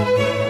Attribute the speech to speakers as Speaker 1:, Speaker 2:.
Speaker 1: Música